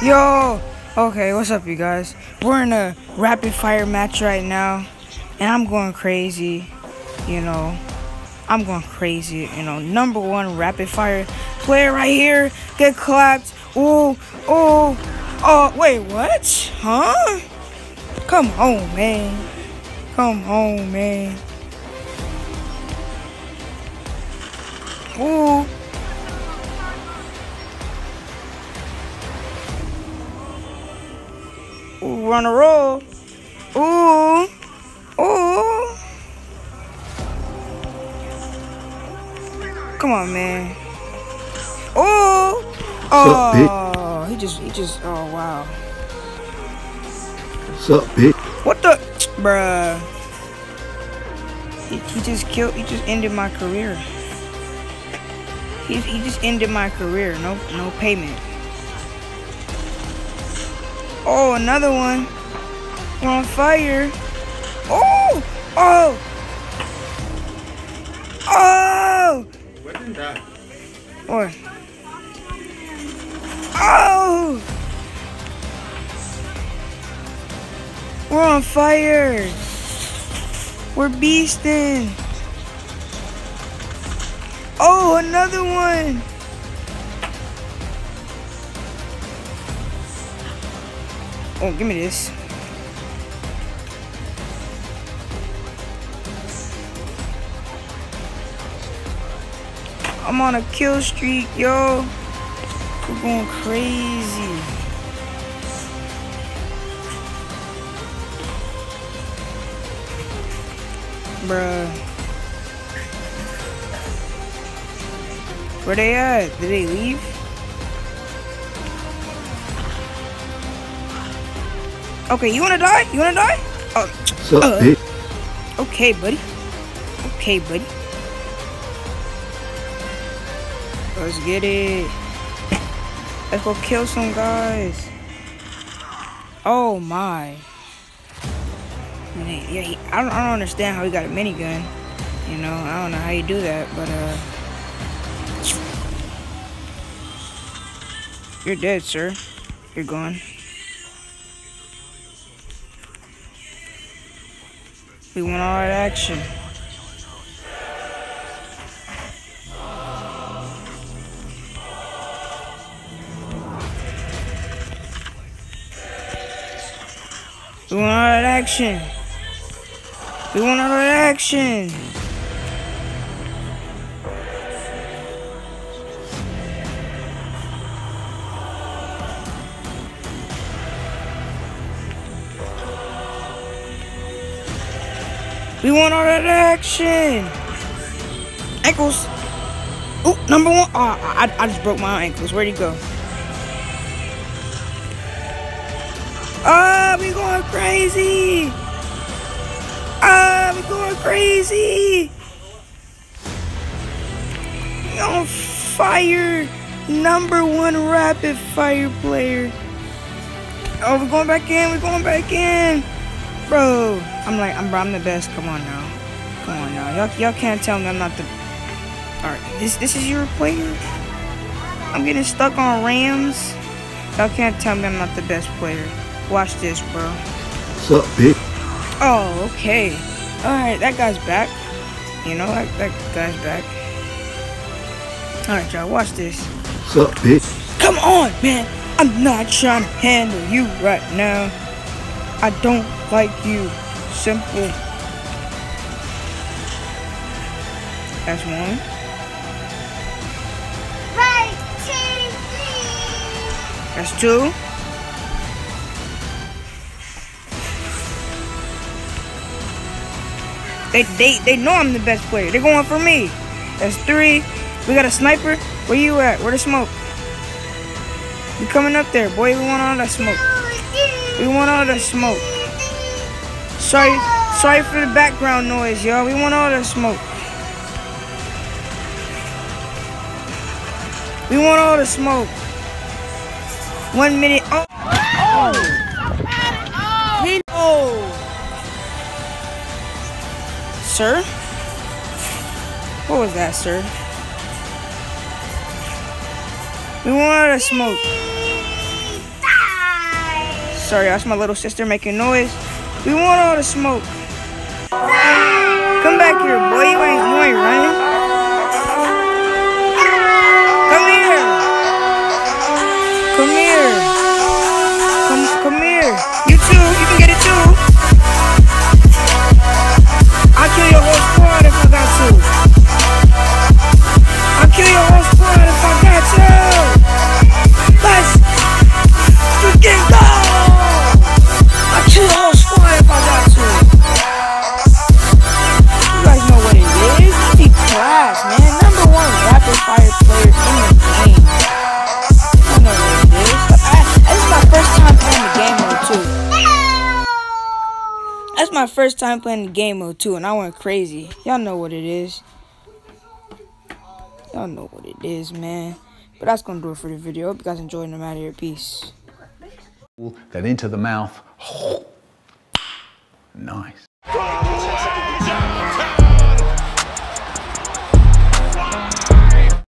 Yo! Okay, what's up, you guys? We're in a rapid fire match right now, and I'm going crazy. You know, I'm going crazy. You know, number one rapid fire player right here. Get clapped. Oh, oh, oh, wait, what? Huh? Come home, man. Come home, man. Ooh. We're on a roll. Ooh. Ooh. Come on, man. Ooh. Oh, he just, he just, oh, wow. What's up, bitch? What the, bruh? He, he just killed, he just ended my career. He, he just ended my career. No, no payment. Oh, another one. We're on fire. Oh! Oh! Oh! What? What? Oh! We're on fire. We're beasting. Oh, another one. Oh, give me this. I'm on a kill streak, yo. We're going crazy. Bruh. Where they at? Did they leave? Okay, you wanna die? You wanna die? Oh, Uh. okay, buddy. Okay, buddy. Let's get it. Let's go kill some guys. Oh my. Man, yeah, he, I, don't, I don't understand how he got a minigun. You know, I don't know how you do that, but uh. You're dead, sir. You're gone. We want all that action. We want all that action. We want all that action. We want all that action. Ankles. Oh, number one. Oh, I, I just broke my ankles. Where'd he go? Ah, we going crazy. Ah, we going crazy. We on fire. Number one rapid fire player. Oh, we're going back in. We're going back in. Bro, I'm like, I'm, bro, I'm the best. Come on now. Come on now. Y'all, y'all can't tell me I'm not the. Alright, this, this is your player? I'm getting stuck on Rams. Y'all can't tell me I'm not the best player. Watch this, bro. What's up, bitch? Oh, okay. Alright, that guy's back. You know, that, that guy's back. Alright, y'all, watch this. What's up, bitch? Come on, man. I'm not trying to handle you right now. I don't like you. Simple. That's one. Right, two, three. That's two. They, they, they know I'm the best player. They're going for me. That's three. We got a sniper. Where you at? Where the smoke? You coming up there, boy. We want all that smoke. We want all the smoke. Sorry, sorry for the background noise, y'all. We want all the smoke. We want all the smoke. One minute. Oh. oh. He- oh. Sir? What was that, sir? We want all the smoke. Sorry, that's my little sister making noise. We want all the smoke. Come back here, boy. You ain't, you ain't running. That's my first time playing the game mode too, and I went crazy. Y'all know what it is. Y'all know what it is, man. But that's gonna do it for the video. Hope you guys enjoyed. No matter your peace. then into the mouth. Nice.